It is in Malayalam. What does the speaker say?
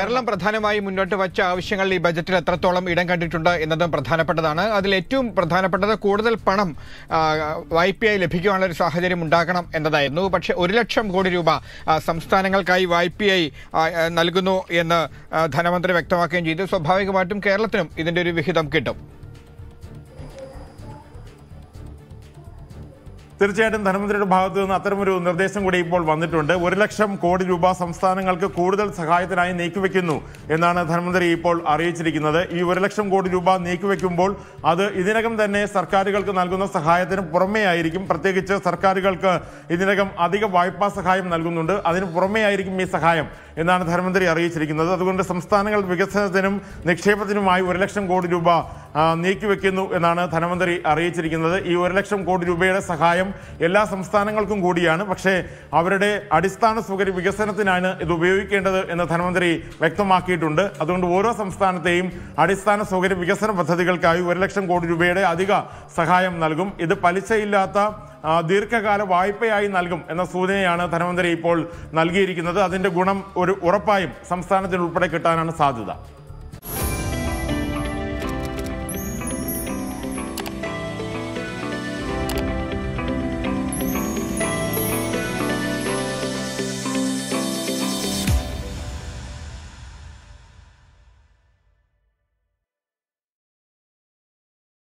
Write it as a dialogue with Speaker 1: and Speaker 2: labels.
Speaker 1: കേരളം പ്രധാനമായും മുന്നോട്ട് വച്ച ആവശ്യങ്ങൾ ഈ ബജറ്റിൽ എത്രത്തോളം ഇടം കണ്ടിട്ടുണ്ട് എന്നതും പ്രധാനപ്പെട്ടതാണ്. അതിൽ ഏറ്റവും പ്രധാനപ്പെട്ടത് കൂടുതൽ പണം വായ്പയായി ലഭിക്കുവാനുള്ള ഒരു സാഹചര്യം ഉണ്ടാക്കണം എന്നതായിരുന്നു. പക്ഷേ ഒരു ലക്ഷം കോടി രൂപ സംസ്ഥാനങ്ങൾക്കായി വായ്പയായി നൽകുന്നു എന്ന് ധനമന്ത്രി വ്യക്തമാക്കുകയും ചെയ്തു. സ്വാഭാവികമായിട്ടും കേരളത്തിനും ഇതിന്റെ ഒരു വിഹിതം കിട്ടും.
Speaker 2: തീർച്ചയായിട്ടും ധനമന്ത്രിയുടെ ഭാഗത്തു നിന്ന് അത്തരമൊരു നിർദ്ദേശം കൂടി ഇപ്പോൾ വന്നിട്ടുണ്ട്. ഒരു ലക്ഷം കോടി രൂപ സംസ്ഥാനങ്ങൾക്ക് കൂടുതൽ സഹായത്തിനായി നീക്കിവെക്കുന്നു എന്നാണ് ധനമന്ത്രി ഇപ്പോൾ അറിയിച്ചിരിക്കുന്നത്. ഈ ഒരു ലക്ഷം കോടി രൂപ നീക്കിവെക്കുമ്പോൾ അത് ഇതിനകം തന്നെ സർക്കാരുകൾക്ക് നൽകുന്ന സഹായത്തിന് പുറമേ ആയിരിക്കും. പ്രത്യേകിച്ച് സർക്കാരുകൾക്ക് ഇതിനകം അധിക വായ്പാ സഹായം നൽകുന്നുണ്ട്. അതിന് പുറമേ ആയിരിക്കും ഈ സഹായം എന്നാണ് ധനമന്ത്രി അറിയിച്ചിരിക്കുന്നത്. അതുകൊണ്ട് സംസ്ഥാനങ്ങൾ വികസനത്തിനും നിക്ഷേപത്തിനുമായി ഒരു ലക്ഷം കോടി രൂപ നീക്കിവെക്കുന്നു എന്നാണ് ധനമന്ത്രി അറിയിച്ചിരിക്കുന്നത്. ഈ ഒരു ലക്ഷം കോടി രൂപയുടെ സഹായം എല്ലാ സംസ്ഥാനങ്ങൾക്കും കൂടിയാണ്. പക്ഷേ അവരുടെ അടിസ്ഥാന സൗകര്യ വികസനത്തിനാണ് ഇത് ഉപയോഗിക്കേണ്ടത് എന്ന് ധനമന്ത്രി വ്യക്തമാക്കിയിട്ടുണ്ട്. അതുകൊണ്ട് ഓരോ സംസ്ഥാനത്തെയും അടിസ്ഥാന സൗകര്യ വികസന പദ്ധതികൾക്കായി ഒരു ലക്ഷം കോടി രൂപയുടെ അധിക സഹായം നൽകും. ഇത് പലിശയില്ലാത്ത ദീർഘകാല വായ്പയായി നൽകും എന്ന സൂചനയാണ് ധനമന്ത്രി ഇപ്പോൾ നൽകിയിരിക്കുന്നത്. അതിന്റെ ഗുണം ഒരു ഉറപ്പായും സംസ്ഥാനത്തിനുൾപ്പെടെ കിട്ടാനാണ് സാധ്യത.